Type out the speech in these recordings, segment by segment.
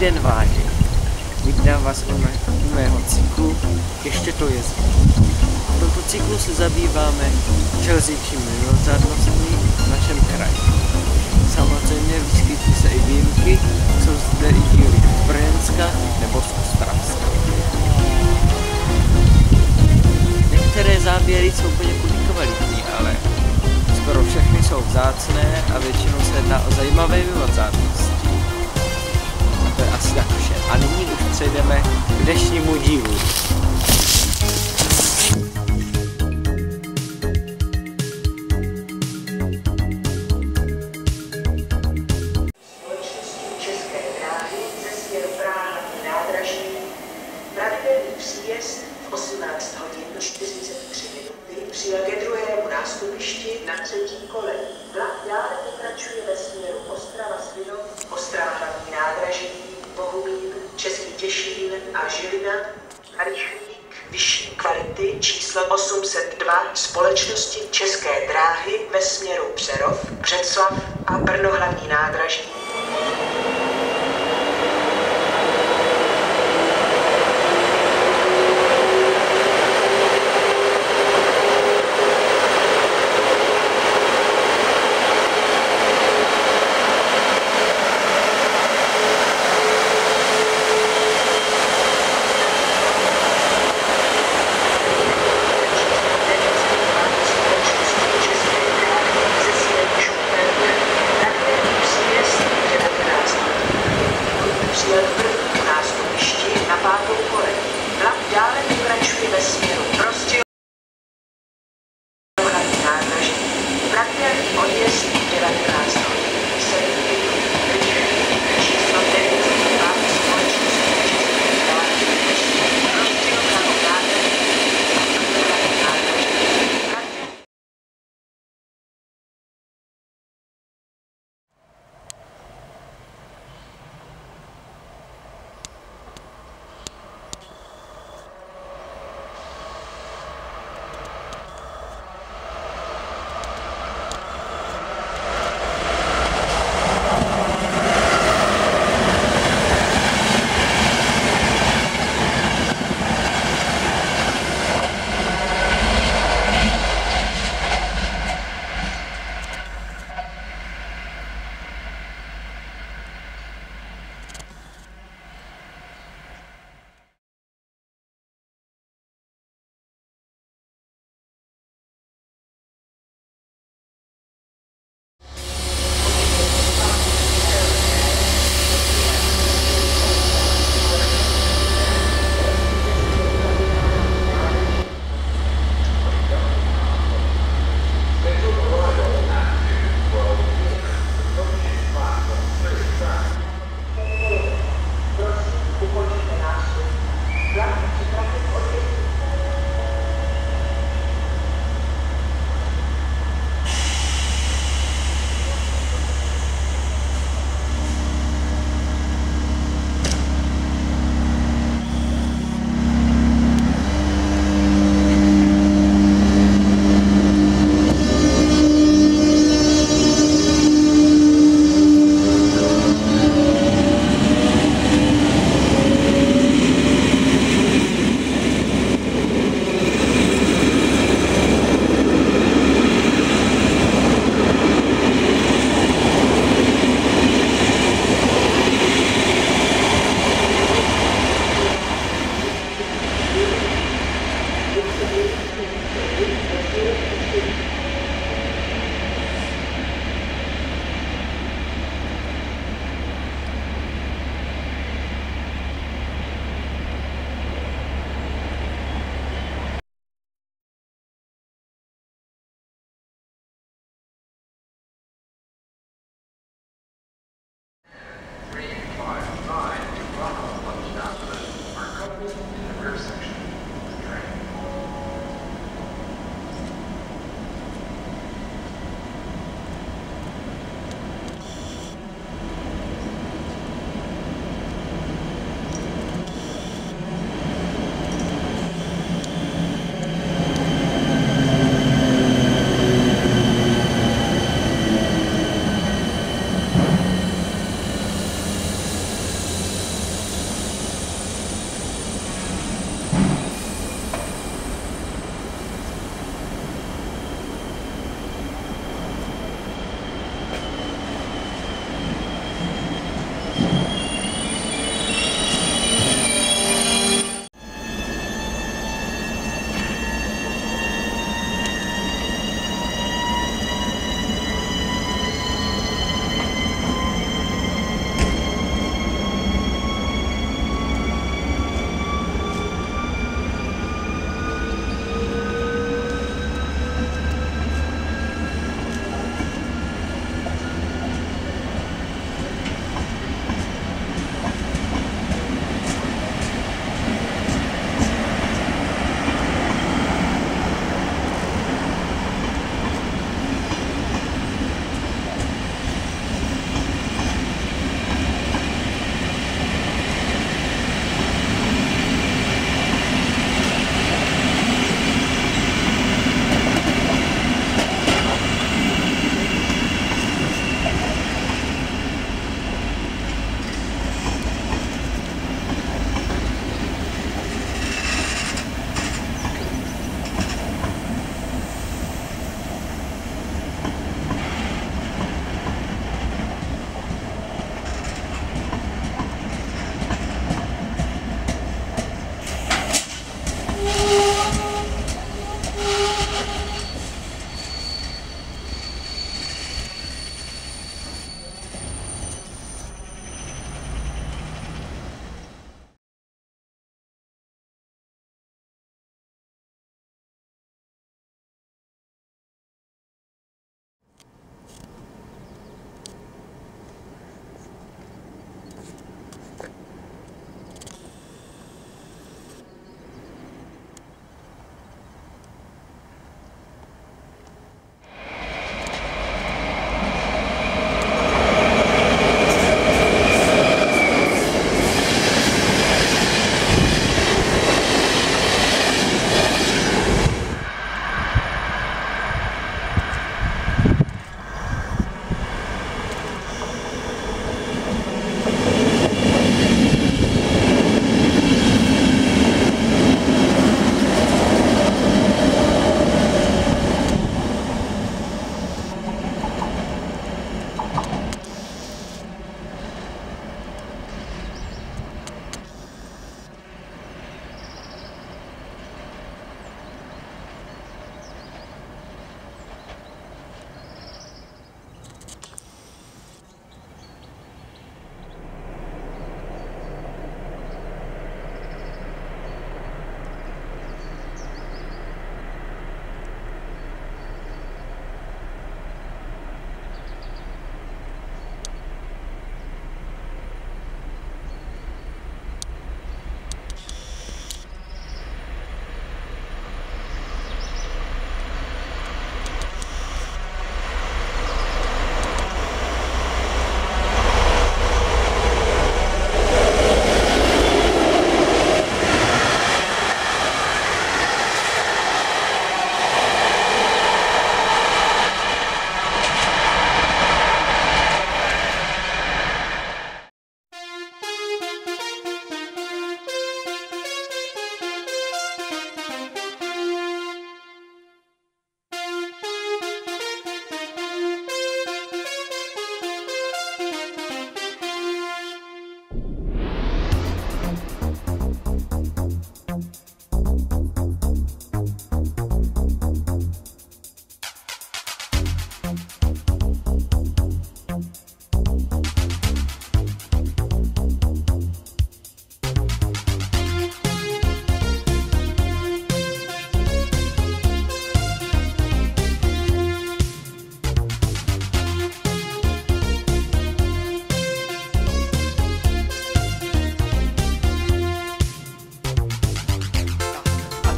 den vážně. Vítám vás u, mé, u mého cyklu Ještě to je. V tomto cyklu se zabýváme železničními mimořádnostmi v našem kraji. Samozřejmě vyskytují se i výjimky, jsou zde i díly z Brněnska nebo z Ostravska. Některé záběry jsou poněkud kvalitní, ale skoro všechny jsou vzácné a většinou se jedná o zajímavé mimořádnosti. To je asi tak vše. A nyní už přejdeme k dnešnímu dílu. A Žilina rychlík vyšší kvality číslo 802 společnosti České dráhy ve směru Přerov, Břeclav a Brno hlavní nádraží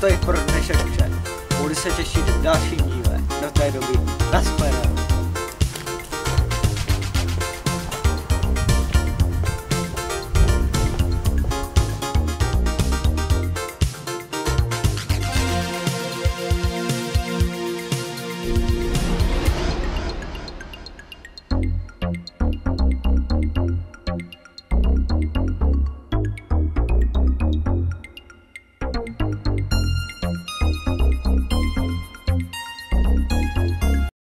tolik pro dnešek vše. Budu se těšit v dalším díle. Do té doby, nashledanou.